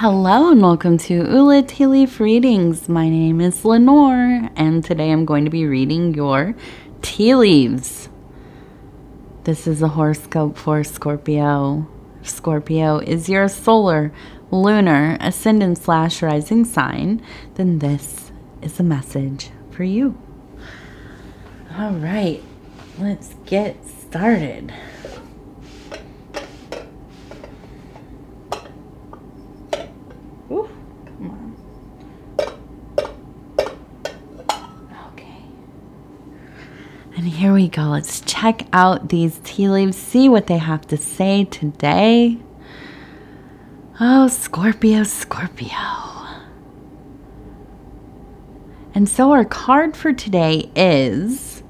Hello and welcome to Ula Tea Leaf Readings. My name is Lenor and today I'm going to be reading your tea leaves. This is a horoscope for Scorpio. Scorpio is your solar, lunar, ascendant slash rising sign. Then this is a message for you. All right, let's get started. Here we go. Let's check out these tea leaves, see what they have to say today. Oh, Scorpio, Scorpio. And so our card for today is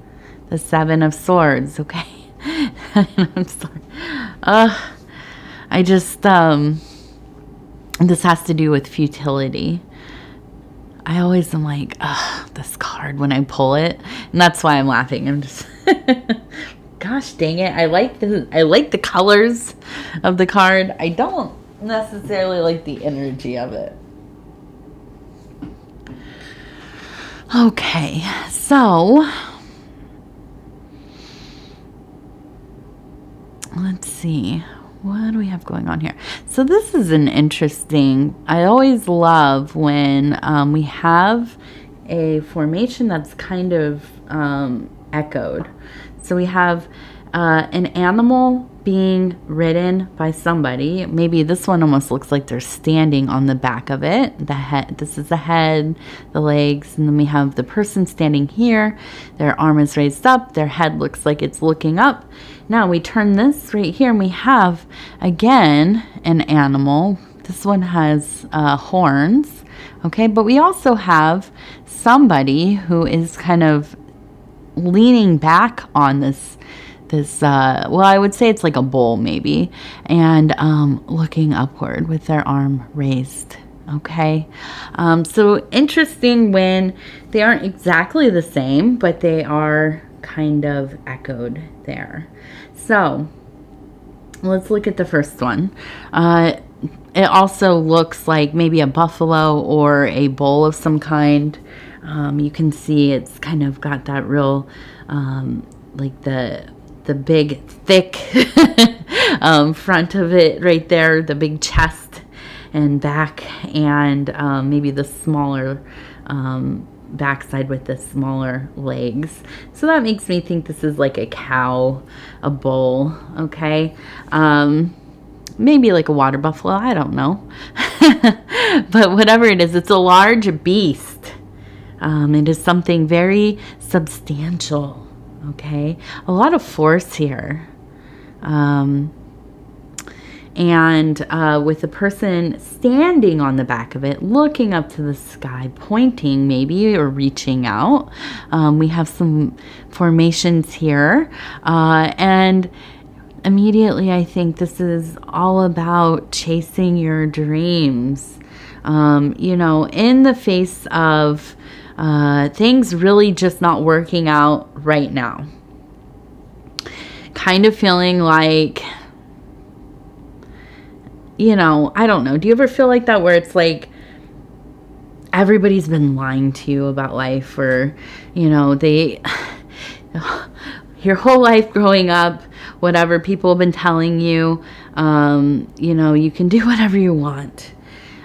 the Seven of Swords, okay? I'm sorry. Uh, I just, um, this has to do with futility. I always am like, ugh, this card when I pull it. And that's why I'm laughing. I'm just gosh dang it. I like the I like the colors of the card. I don't necessarily like the energy of it. Okay, so let's see what do we have going on here? So this is an interesting, I always love when um, we have a formation that's kind of um, echoed. So we have uh, an animal being ridden by somebody. Maybe this one almost looks like they're standing on the back of it. The head, this is the head, the legs, and then we have the person standing here. Their arm is raised up. Their head looks like it's looking up. Now we turn this right here and we have again an animal. This one has uh, horns. Okay, but we also have somebody who is kind of leaning back on this this uh, well i would say it's like a bowl maybe and um, looking upward with their arm raised okay? Um, so interesting when they aren't exactly the same but they are kind of echoed there. So let's look at the first one. Uh, it also looks like maybe a buffalo or a bull of some kind um, you can see it's kind of got that real um, like the the big, thick um, front of it right there, the big chest and back, and um, maybe the smaller um, backside with the smaller legs. So that makes me think this is like a cow, a bull, okay? Um, maybe like a water buffalo, I don't know. but whatever it is, it's a large beast. Um, it is something very substantial okay? A lot of force here. Um, and uh, with the person standing on the back of it, looking up to the sky, pointing maybe or reaching out. Um, we have some formations here. Uh, and immediately, I think this is all about chasing your dreams. Um, you know, in the face of uh, things really just not working out right now. Kind of feeling like, you know, I don't know. Do you ever feel like that where it's like everybody's been lying to you about life or, you know, they, your whole life growing up, whatever people have been telling you, um, you know, you can do whatever you want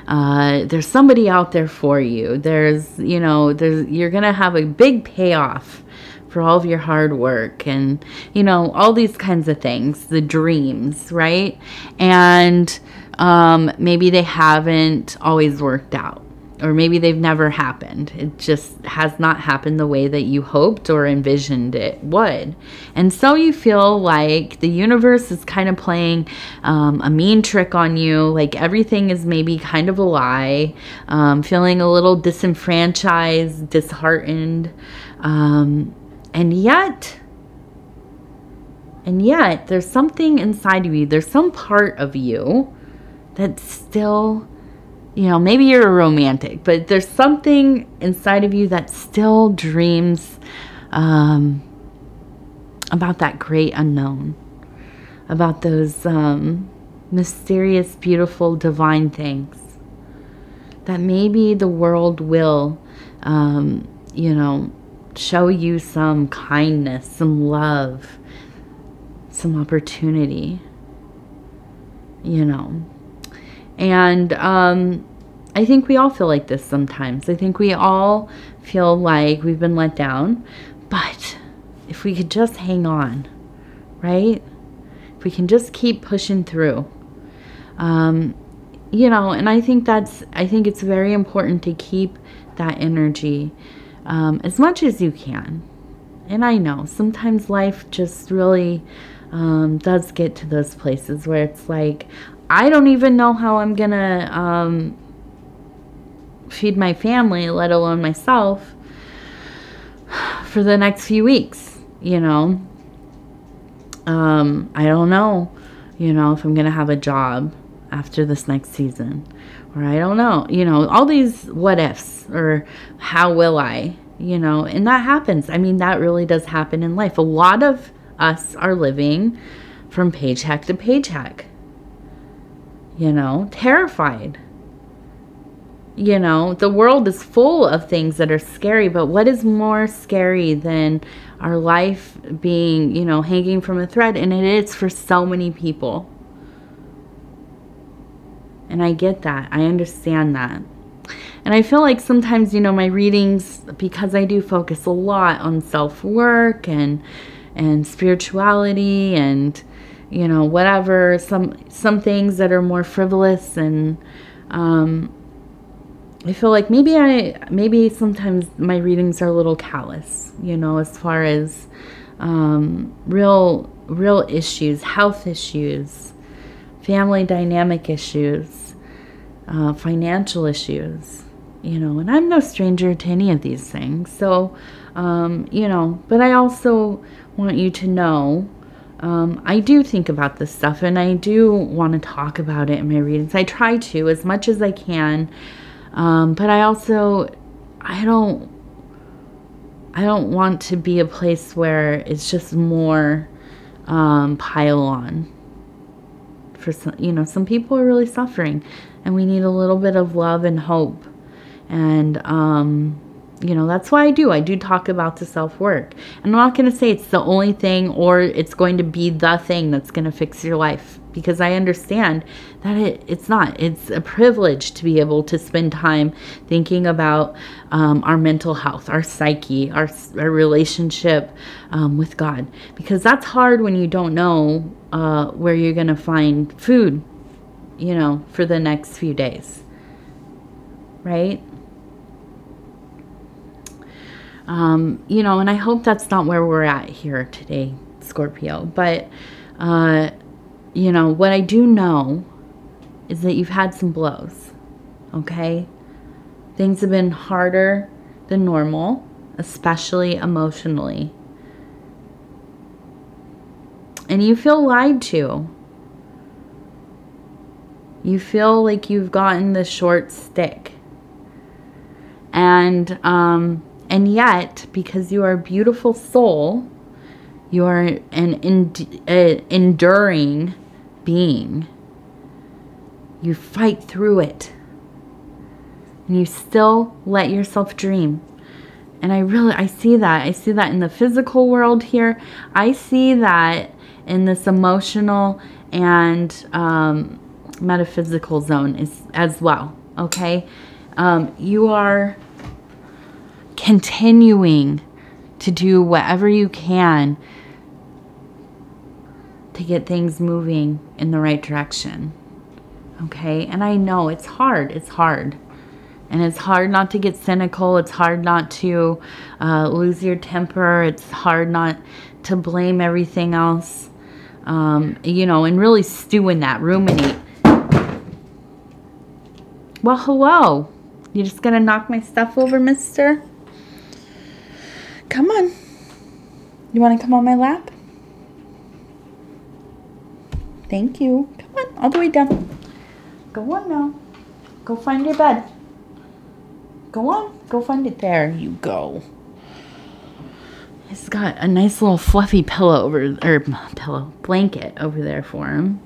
uh, there's somebody out there for you. There's, you know, there's you're gonna have a big payoff for all of your hard work and you know all these kinds of things the dreams right and um, maybe they haven't always worked out or maybe they've never happened. It just has not happened the way that you hoped or envisioned it would. And so you feel like the universe is kind of playing um, a mean trick on you, like everything is maybe kind of a lie, um, feeling a little disenfranchised, disheartened. Um, and yet, and yet, there's something inside of you, there's some part of you that's still you know, maybe you're a romantic, but there's something inside of you that still dreams um, about that great unknown, about those um, mysterious, beautiful, divine things. that maybe the world will, um, you know, show you some kindness, some love, some opportunity, you know. And um, I think we all feel like this sometimes. I think we all feel like we've been let down. But if we could just hang on, right? If we can just keep pushing through. Um, you know, and I think that's, I think it's very important to keep that energy um, as much as you can. And I know sometimes life just really um, does get to those places where it's like, I don't even know how I'm going to um, feed my family, let alone myself, for the next few weeks, you know. Um, I don't know, you know, if I'm going to have a job after this next season. Or I don't know, you know, all these what ifs or how will I, you know, and that happens. I mean, that really does happen in life. A lot of us are living from paycheck to paycheck, you know, terrified. You know, the world is full of things that are scary, but what is more scary than our life being, you know, hanging from a thread? And it is for so many people. And I get that. I understand that. And I feel like sometimes, you know, my readings, because I do focus a lot on self work and and spirituality and you know whatever some some things that are more frivolous and um, I feel like maybe I maybe sometimes my readings are a little callous, you know, as far as um, real real issues, health issues, family dynamic issues, uh, financial issues, you know, and I'm no stranger to any of these things. So, um, you know, but I also want you to know um, I do think about this stuff and I do want to talk about it in my readings. I try to as much as I can, um, but I also I don't I don't want to be a place where it's just more um, pile on. For some, you know, some people are really suffering, and we need a little bit of love and hope, and um, you know, that's why I do. I do talk about the self work. And I'm not going to say it's the only thing or it's going to be the thing that's going to fix your life because I understand that it, it's not. It's a privilege to be able to spend time thinking about um, our mental health, our psyche, our, our relationship um, with God because that's hard when you don't know uh, where you're going to find food, you know, for the next few days. Right? Um, you know, and I hope that's not where we're at here today, Scorpio. But, uh, you know, what I do know is that you've had some blows, okay? Things have been harder than normal, especially emotionally. And you feel lied to. You feel like you've gotten the short stick. And, um, and yet, because you are a beautiful soul, you are an uh, enduring being. You fight through it. And you still let yourself dream. And I really, I see that. I see that in the physical world here. I see that in this emotional and um, metaphysical zone is, as well. Okay? Um, you are continuing to do whatever you can to get things moving in the right direction. Okay? And I know it's hard. It's hard. And it's hard not to get cynical. It's hard not to uh, lose your temper. It's hard not to blame everything else. Um, you know, and really stew in that, ruminate. Well, hello. You just gonna knock my stuff over, mister? Come on. You want to come on my lap? Thank you. Come on, all the way down. Go on now. Go find your bed. Go on. Go find it. There you go. He's got a nice little fluffy pillow over, or pillow, blanket over there for him.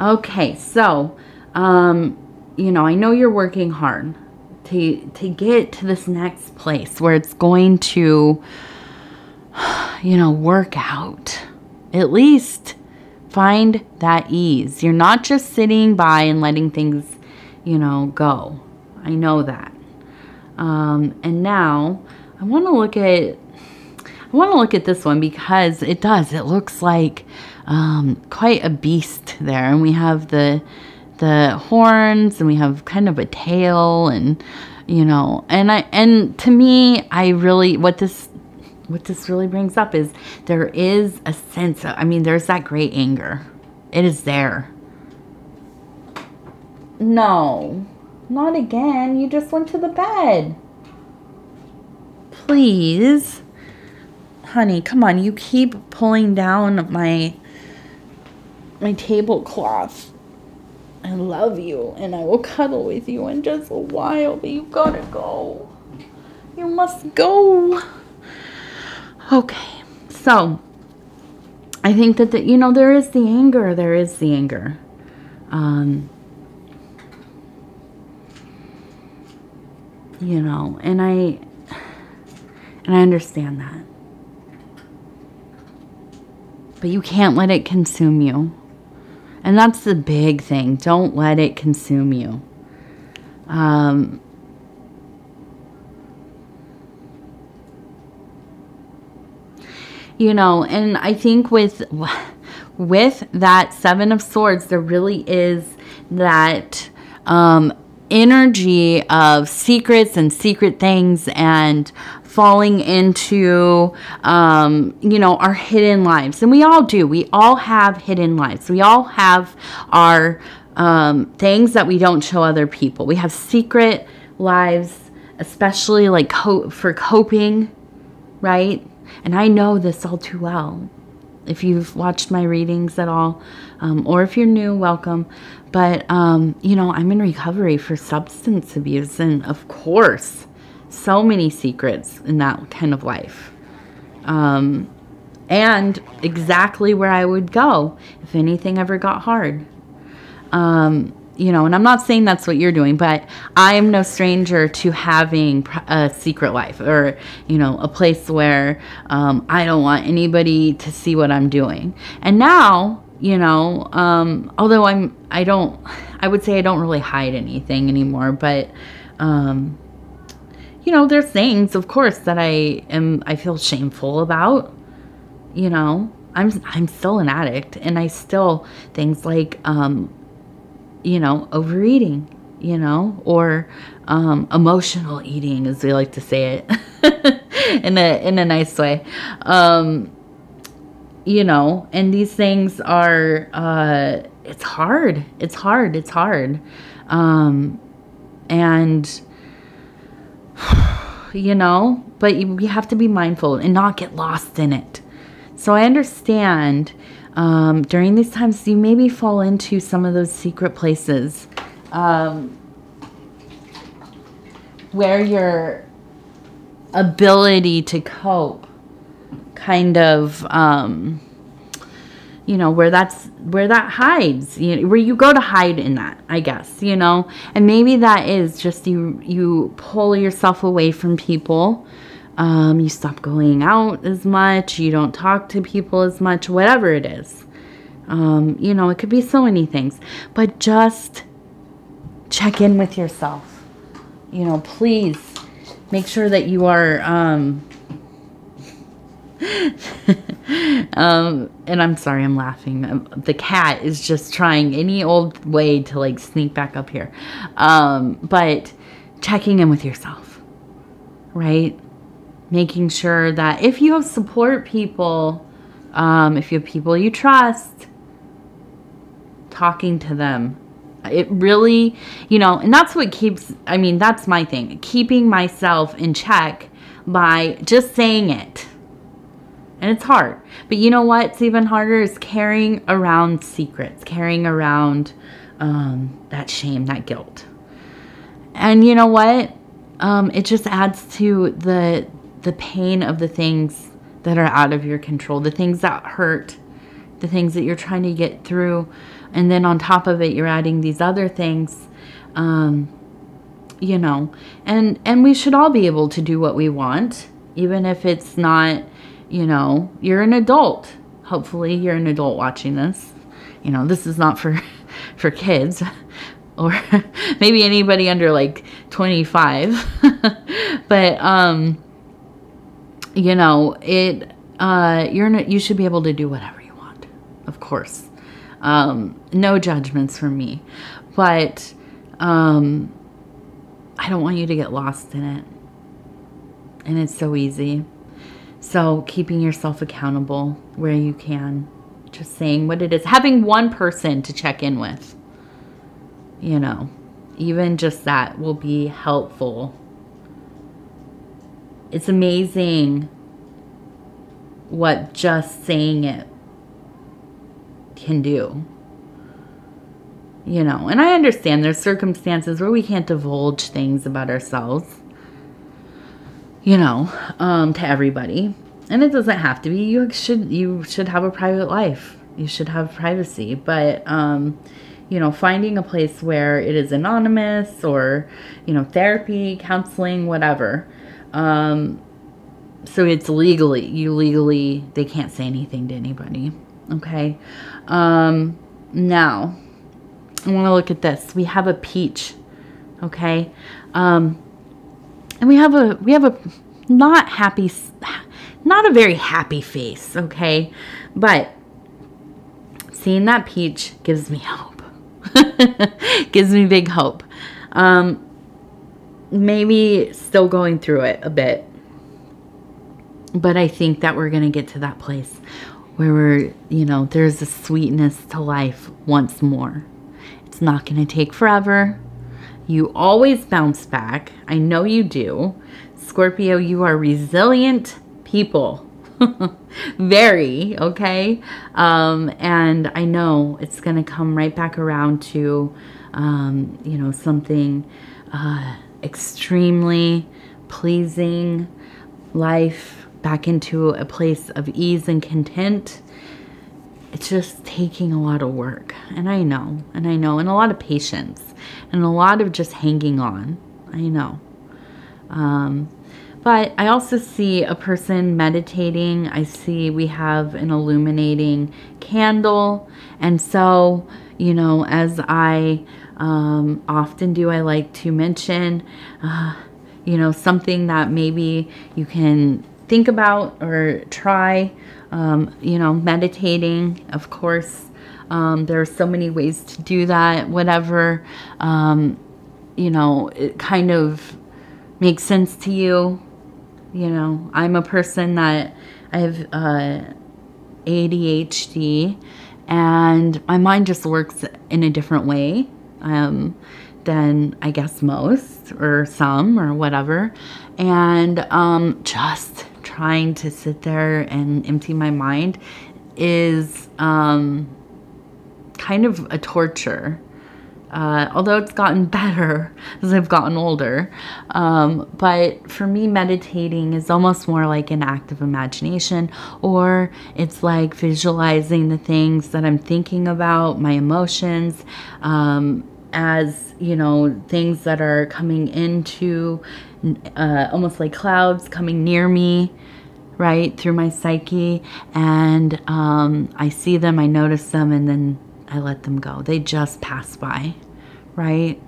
Okay, so, um, you know, I know you're working hard to to get to this next place where it's going to you know, work out. At least find that ease. You're not just sitting by and letting things, you know, go. I know that. Um, and now I want to look at I want to look at this one because it does. It looks like um, quite a beast there, and we have the the horns, and we have kind of a tail, and you know, and I and to me, I really what this what this really brings up is there is a sense of, I mean, there's that great anger. It is there. No, not again. You just went to the bed. Please. Honey, come on. You keep pulling down my my tablecloth. I love you and I will cuddle with you in just a while, but you gotta go. You must go. Okay, so I think that, the, you know, there is the anger. There is the anger. Um, you know, and I, and I understand that. But you can't let it consume you. And that's the big thing. Don't let it consume you. Um, you know and i think with with that seven of swords there really is that um energy of secrets and secret things and falling into um, you know our hidden lives and we all do we all have hidden lives we all have our um, things that we don't show other people we have secret lives especially like co- for coping right and I know this all too well. If you've watched my readings at all, um, or if you're new, welcome. But, um, you know, I'm in recovery for substance abuse. And of course, so many secrets in that kind of life. Um, and exactly where I would go if anything ever got hard. Um, you know, and I'm not saying that's what you're doing, but I am no stranger to having a secret life or, you know, a place where um, I don't want anybody to see what I'm doing. And now, you know, um, although I'm, I don't, I would say I don't really hide anything anymore, but, um, you know, there's things, of course, that I am, I feel shameful about, you know, I'm, I'm still an addict and I still, things like, um, you know, overeating, you know, or um, emotional eating, as we like to say it, in a in a nice way. Um, you know, and these things are uh, it's hard. It's hard. It's hard. Um, and you know, but you, you have to be mindful and not get lost in it. So I understand um, during these times, you maybe fall into some of those secret places um, where your ability to cope kind of um, you know where that's where that hides you know, where you go to hide in that i guess you know and maybe that is just you you pull yourself away from people um, you stop going out as much, you don't talk to people as much, whatever it is. Um, you know, it could be so many things, but just check in with yourself. You know, please make sure that you are. Um, um, and I'm sorry, I'm laughing. Um, the cat is just trying any old way to like sneak back up here. Um, but checking in with yourself, right? making sure that if you have support people, um, if you have people you trust, talking to them. It really, you know, and that's what keeps, I mean, that's my thing, keeping myself in check by just saying it. And it's hard. But you know what's even harder is carrying around secrets, carrying around um, that shame, that guilt. And you know what? Um, it just adds to the the pain of the things that are out of your control, the things that hurt, the things that you're trying to get through. And then on top of it, you're adding these other things Um, you know, and and we should all be able to do what we want, even if it's not, you know, you're an adult. Hopefully, you're an adult watching this. You know, this is not for for kids or maybe anybody under like 25. but um you know, it uh you're you should be able to do whatever you want. Of course. Um no judgments from me. But um I don't want you to get lost in it. And it's so easy. So, keeping yourself accountable where you can, just saying what it is, having one person to check in with, you know, even just that will be helpful. It's amazing what just saying it can do you know, and I understand there's circumstances where we can't divulge things about ourselves, you know, um, to everybody. And it doesn't have to be. You should you should have a private life. You should have privacy. But um, you know, finding a place where it is anonymous or, you know, therapy, counseling, whatever. Um, so it's legally, you legally, they can't say anything to anybody. Okay. Um, now, I want to look at this. We have a peach, okay? Um, and we have a, we have a not happy, not a very happy face, okay? But seeing that peach gives me hope. gives me big hope. Um, maybe still going through it a bit. But I think that we're going to get to that place where we're, you know, there's a sweetness to life once more. It's not going to take forever. You always bounce back. I know you do. Scorpio, you are resilient people. Very, okay? Um, and I know it's going to come right back around to, um, you know, something uh, extremely pleasing life, back into a place of ease and content it's just taking a lot of work. And I know, and I know, and a lot of patience, and a lot of just hanging on. I know. Um, but I also see a person meditating. I see we have an illuminating candle. And so, you know, as I um, often do, I like to mention, uh, you know, something that maybe you can think about or try um, you know, meditating, of course. Um, there are so many ways to do that. Whatever, um, you know, it kind of makes sense to you. You know, I'm a person that I have uh, ADHD and my mind just works in a different way um, than I guess most or some or whatever. And um, just trying to sit there and empty my mind is um, kind of a torture. Uh, although it's gotten better as I've gotten older. Um, but for me, meditating is almost more like an act of imagination, or it's like visualizing the things that I'm thinking about, my emotions, um, as you know, things that are coming into uh, almost like clouds coming near me right through my psyche. And um, i see them i notice them and then i let them go. They just pass by right?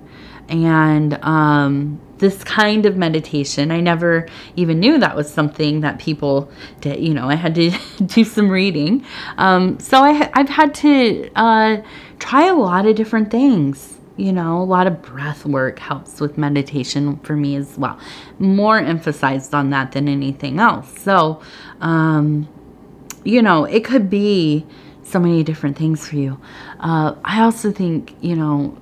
And um, this kind of meditation i never even knew that was something that people did you know i had to do some reading. Um, so I, i've had to uh, try a lot of different things you know, a lot of breath work helps with meditation for me as well. More emphasized on that than anything else. So, um, you know, it could be so many different things for you. Uh, I also think, you know,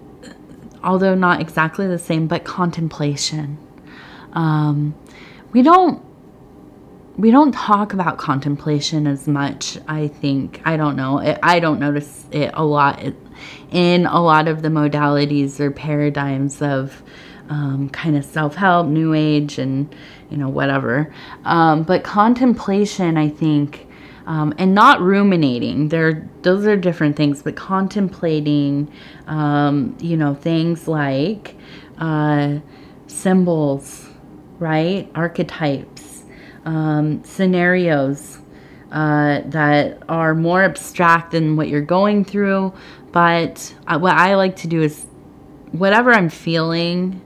although not exactly the same, but contemplation. Um, we don't we don't talk about contemplation as much i think i don't know i don't notice it a lot in a lot of the modalities or paradigms of um, kind of self-help new age and you know whatever um, but contemplation i think um, and not ruminating. There, those are different things, but contemplating, um, you know, things like uh, symbols, right? Archetypes, um, scenarios uh, that are more abstract than what you're going through. But uh, what I like to do is whatever I'm feeling,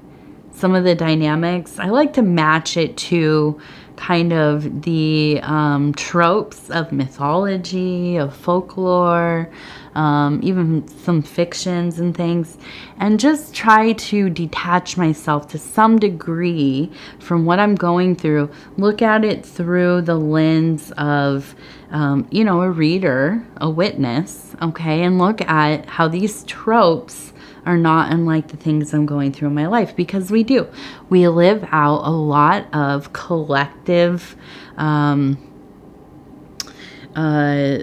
some of the dynamics, I like to match it to kind of the um, tropes of mythology, of folklore, um, even some fictions and things, and just try to detach myself to some degree from what I'm going through. Look at it through the lens of, um, you know, a reader, a witness, okay, and look at how these tropes are not unlike the things I'm going through in my life because we do. We live out a lot of collective um, uh,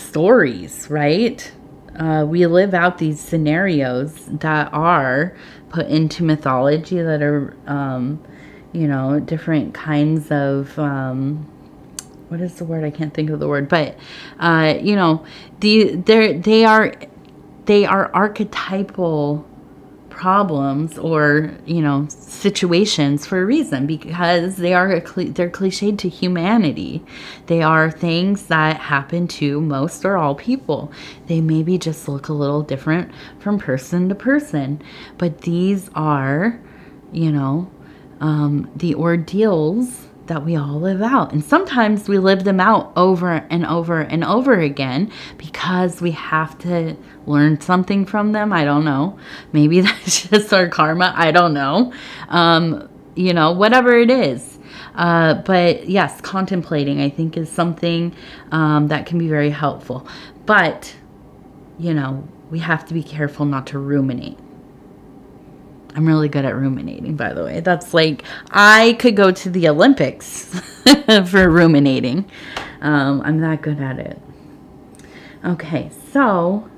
stories, right? Uh, we live out these scenarios that are put into mythology that are, um, you know, different kinds of. Um, what is the word? I can't think of the word, but uh, you know, the they they are they are archetypal problems or you know situations for a reason because they are they're cliched to humanity. They are things that happen to most or all people. They maybe just look a little different from person to person but these are you know um, the ordeals that we all live out. And sometimes we live them out over and over and over again because we have to learn something from them. I don't know. Maybe that's just our karma. I don't know. Um, you know, whatever it is. Uh, but yes, contemplating, I think, is something um, that can be very helpful. But, you know, we have to be careful not to ruminate. I'm really good at ruminating, by the way. That's like, I could go to the Olympics for ruminating. Um, I'm that good at it. Okay, so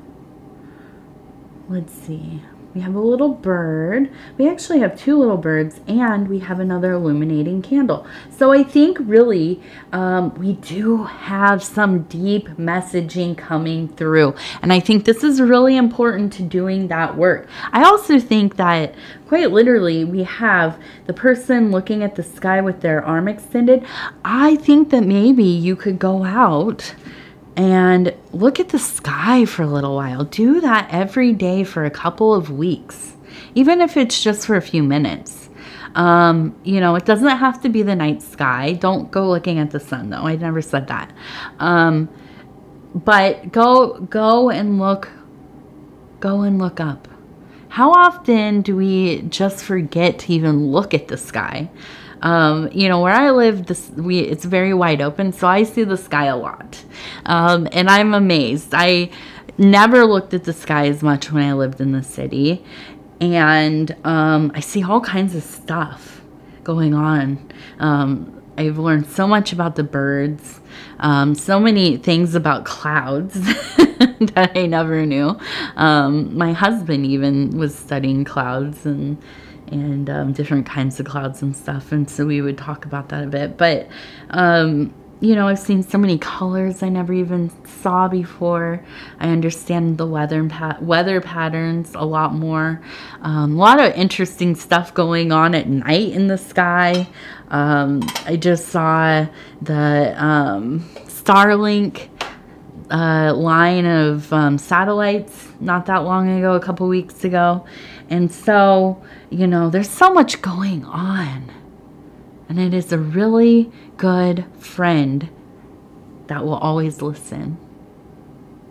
let's see. We have a little bird. We actually have two little birds and we have another illuminating candle. So I think really um, we do have some deep messaging coming through. And I think this is really important to doing that work. I also think that quite literally we have the person looking at the sky with their arm extended. I think that maybe you could go out and look at the sky for a little while. Do that every day for a couple of weeks, even if it's just for a few minutes. Um, you know, it doesn't have to be the night sky. Don't go looking at the sun though. I never said that. Um, but go go and look go and look up. How often do we just forget to even look at the sky? Um, you know, where I live, this we it's very wide open, so I see the sky a lot, um, and I'm amazed. I never looked at the sky as much when I lived in the city, and um, I see all kinds of stuff going on. Um, I've learned so much about the birds, um, so many things about clouds that I never knew. Um, my husband even was studying clouds and and um, different kinds of clouds and stuff. And so we would talk about that a bit. But, um, you know, I've seen so many colors I never even saw before. I understand the weather weather patterns a lot more. Um, a lot of interesting stuff going on at night in the sky. Um, I just saw the um, Starlink uh, line of um, satellites not that long ago, a couple weeks ago. And so, you know, there's so much going on. And it is a really good friend that will always listen.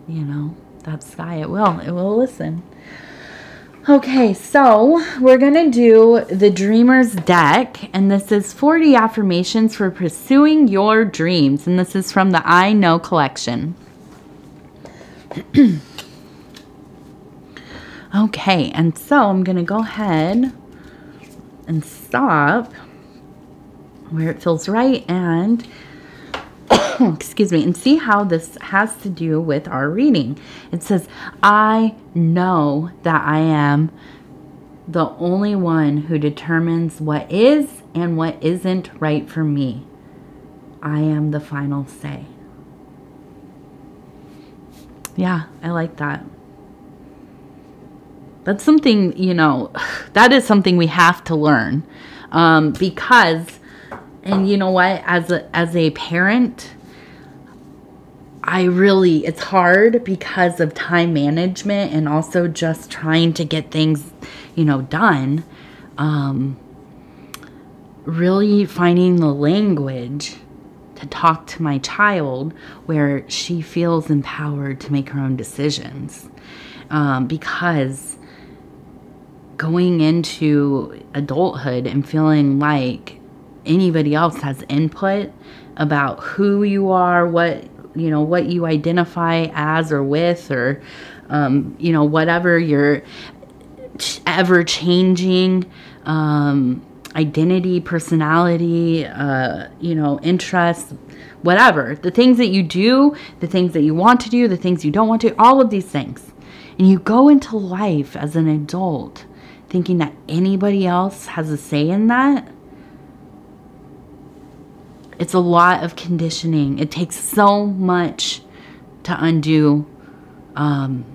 You know, that sky, it will. It will listen. Okay, so we're going to do the Dreamer's Deck, and this is 40 affirmations for pursuing your dreams, and this is from the I Know collection. Okay, and so I'm going to go ahead and stop where it feels right and excuse me, and see how this has to do with our reading. It says, I know that I am the only one who determines what is and what isn't right for me. I am the final say. Yeah, I like that. That's something, you know, that is something we have to learn. Um, because, and you know what, as a, as a parent, I really, it's hard because of time management and also just trying to get things, you know, done. Um, really finding the language to talk to my child where she feels empowered to make her own decisions. Um, because going into adulthood and feeling like anybody else has input about who you are, what you know, what you identify as or with, or um, you know, whatever your ever changing um, identity, personality, uh, you know, interests, whatever. The things that you do, the things that you want to do, the things you don't want to, all of these things. And you go into life as an adult thinking that anybody else has a say in that. It's a lot of conditioning. It takes so much to undo um,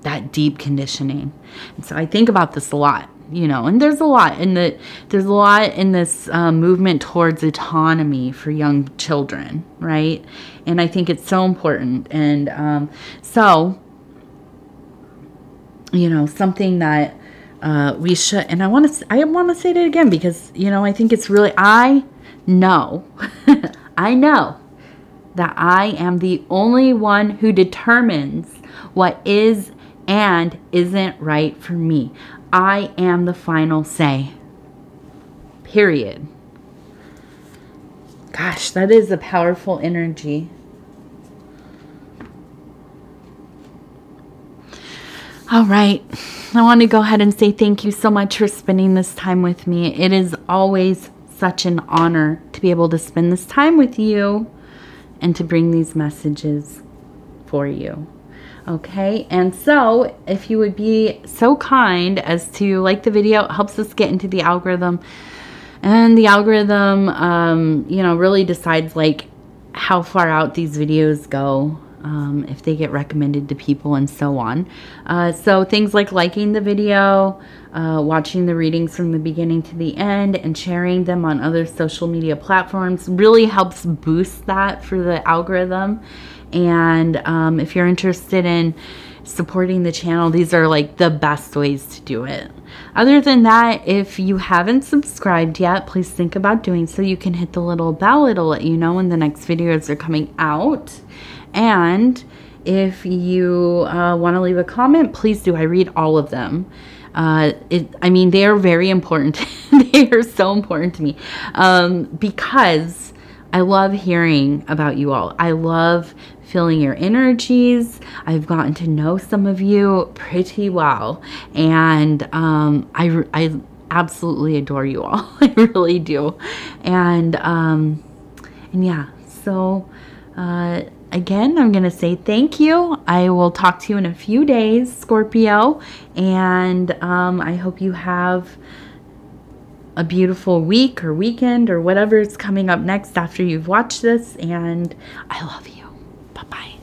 that deep conditioning. And so I think about this a lot you know and there's a lot in the there's a lot in this um, movement towards autonomy for young children right and i think it's so important and um, so you know something that uh, we should and i want to i want to say it again because you know i think it's really i know i know that i am the only one who determines what is and isn't right for me. I am the final say. Period. Gosh, that is a powerful energy. All right. I want to go ahead and say thank you so much for spending this time with me. It is always such an honor to be able to spend this time with you and to bring these messages for you. Okay, and so if you would be so kind as to like the video, it helps us get into the algorithm. And the algorithm, um, you know, really decides like how far out these videos go, um, if they get recommended to people and so on. Uh, so things like liking the video, uh, watching the readings from the beginning to the end, and sharing them on other social media platforms really helps boost that for the algorithm. And um, if you're interested in supporting the channel, these are like the best ways to do it. Other than that, if you haven't subscribed yet, please think about doing so. You can hit the little bell, it'll let you know when the next videos are coming out. And if you uh, want to leave a comment, please do. I read all of them. Uh, it, I mean, they are very important. they are so important to me um, because I love hearing about you all. I love feeling your energies. I've gotten to know some of you pretty well, and um, I, I absolutely adore you all. I really do, and um, and yeah. So uh, again, I'm gonna say thank you. I will talk to you in a few days, Scorpio, and um, I hope you have a beautiful week or weekend or whatever is coming up next after you've watched this. And I love you. Bye bye.